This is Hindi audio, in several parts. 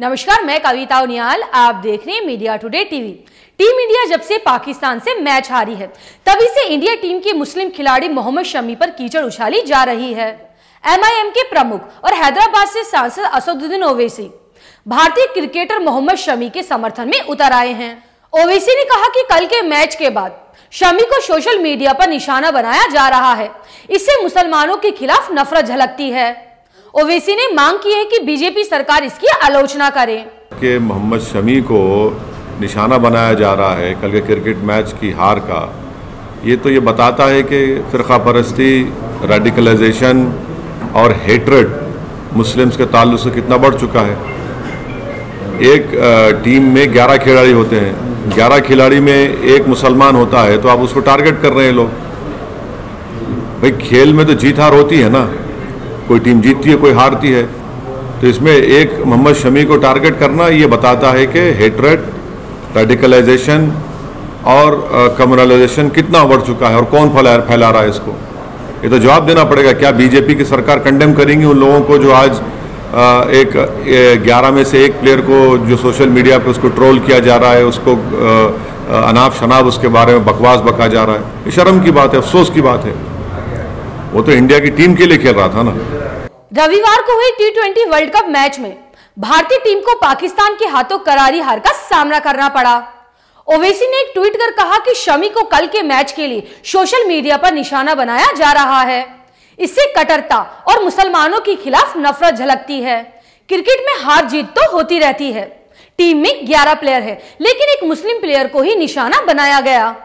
नमस्कार, मैं कविता उनियाल, आप देख रहे हैं Media Today TV. Team India जब से पाकिस्तान से मैच हारी है, तभी से इंडिया टीम के मुस्लिम खिलाड़ी मोहम्मद शमी पर कीचड़ उछाली जा रही है। एमआईएम के प्रमुख और हैदराबाद से सांसद असदुद्दीन ओवैसी, भारतीय क्रिकेटर मोहम्मद शमी के समर्थन में उतर आए हैं। ओवैसी ने कहा कि कल के मैच के बाद शमी को सोशल मीडिया पर निशाना बनाया जा रहा है। इससे मुसलमानों के खिलाफ नफरत झलकती है। ओवैसी ने मांग की है कि बीजेपी सरकार इसकी आलोचना करे। कि मोहम्मद शमी को निशाना बनाया जा रहा है कल के क्रिकेट मैच की हार का। ये तो ये बताता है कि फ़िरका परस्ती रेडिकलाइजेशन और हेटरेड मुस्लिम्स के ताल्लुक से कितना बढ़ चुका है। एक टीम में 11 खिलाड़ी होते हैं। 11 खिलाड़ी में एक मुसलमान होता है तो आप उसको टारगेट कर रहे हैं लोग। भाई, खेल में तो जीत हार होती है ना। कोई टीम जीतती है, कोई हारती है। तो इसमें एक मोहम्मद शमी को टारगेट करना, ये बताता है कि हेटरेट रेडिकलाइजेशन और कम्युनलाइजेशन कितना बढ़ चुका है और कौन फैला फैला रहा है इसको। ये तो जवाब देना पड़ेगा, क्या बीजेपी की सरकार कंडेम करेंगी उन लोगों को जो आज एक ग्यारह में से एक प्लेयर को जो सोशल मीडिया पे उसको ट्रोल किया जा रहा है, उसको अनाप शनाब उसके बारे में बकवास बका जा रहा है। शर्म की बात है, अफसोस की बात है। वो तो इंडिया की टीम के लिए खेल रहा था ना। रविवार को हुई टी वर्ल्ड कप मैच में भारतीय टीम को पाकिस्तान के हाथों करारी हार का सामना करना पड़ा। ओवैसी ने एक ट्वीट कर कहा कि शमी को कल के मैच के लिए सोशल मीडिया पर निशाना बनाया जा रहा है। इससे कटरता और मुसलमानों के खिलाफ नफरत झलकती है। क्रिकेट में हार जीत तो होती रहती है। टीम में 11 प्लेयर है, लेकिन एक मुस्लिम प्लेयर को ही निशाना बनाया गया।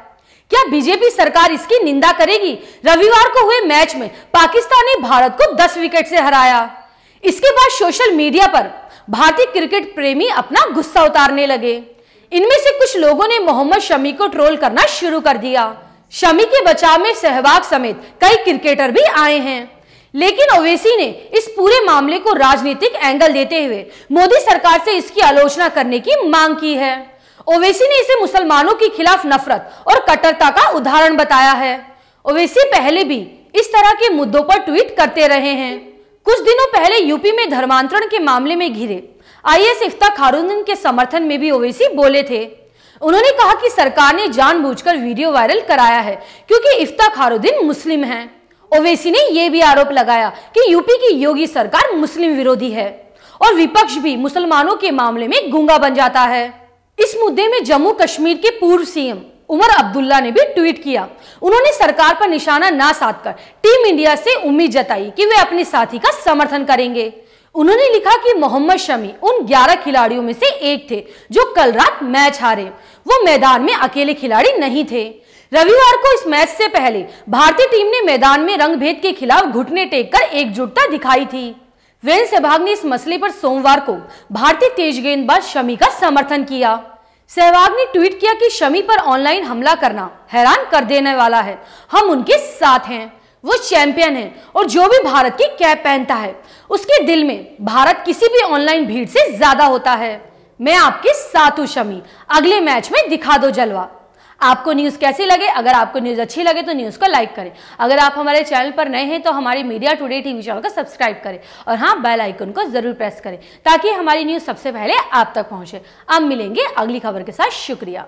क्या बीजेपी सरकार इसकी निंदा करेगी? रविवार को हुए मैच में पाकिस्तान ने भारत को 10 विकेट से हराया। इसके बाद सोशल मीडिया पर भारतीय क्रिकेट प्रेमी अपना गुस्सा उतारने लगे। इनमें से कुछ लोगों ने मोहम्मद शमी को ट्रोल करना शुरू कर दिया। शमी के बचाव में सहवाग समेत कई क्रिकेटर भी आए हैं। लेकिन ओवैसी ने इस पूरे मामले को राजनीतिक एंगल देते हुए मोदी सरकार से इसकी आलोचना करने की मांग की है। ओवैसी ने इसे मुसलमानों के खिलाफ नफरत और कट्टरता का उदाहरण बताया है। ओवैसी पहले भी इस तरह के मुद्दों पर ट्वीट करते रहे हैं। कुछ दिनों पहले यूपी में धर्मांतरण के मामले में घिरे आईएएस इफ्ता खारुद्दीन के समर्थन में भी ओवैसी बोले थे। उन्होंने कहा कि सरकार ने जानबूझकर वीडियो वायरल कराया है क्योंकि इफ्ता खारुद्दीन मुस्लिम हैं। ओवैसी ने यह भी आरोप लगाया कि यूपी की योगी सरकार मुस्लिम विरोधी है और विपक्ष भी मुसलमानों के मामले में गूँगा बन जाता है। इस मुद्दे में जम्मू कश्मीर के पूर्व सीएम उमर अब्दुल्ला ने भी ट्वीट किया। उन्होंने सरकार पर निशाना ना साधकर टीम इंडिया से उम्मीद जताई कि वे अपने साथी का समर्थन करेंगे। उन्होंने लिखा कि मोहम्मद शमी उन 11 खिलाड़ियों में से एक थे जो कल रात मैच हारे। वो मैदान में अकेले खिलाड़ी नहीं थे। रविवार को इस मैच से पहले भारतीय टीम ने मैदान में रंगभेद के खिलाफ घुटने टेक कर एकजुटता दिखाई थी। वीरेंद्र सहवाग ने इस मसले पर सोमवार को भारतीय तेज गेंदबाज शमी का समर्थन किया। सहवाग ने ट्वीट किया कि शमी पर ऑनलाइन हमला करना हैरान कर देने वाला है। हम उनके साथ हैं। वो चैंपियन है और जो भी भारत की कैप पहनता है, उसके दिल में भारत किसी भी ऑनलाइन भीड़ से ज़्यादा होता है। मैं आपके साथ हूँ शमी। अगले मैच में दिखा दो जलवा। आपको न्यूज़ कैसी लगे? अगर आपको न्यूज़ अच्छी लगे तो न्यूज़ को लाइक करें। अगर आप हमारे चैनल पर नए हैं तो हमारे मीडिया टुडे टीवी चैनल को सब्सक्राइब करें और हाँ बेल आइकन को ज़रूर प्रेस करें ताकि हमारी न्यूज़ सबसे पहले आप तक पहुँचे। अब मिलेंगे अगली खबर के साथ। शुक्रिया।